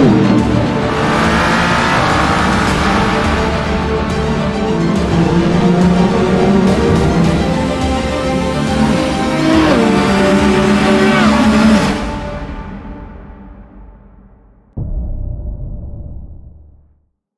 Woo!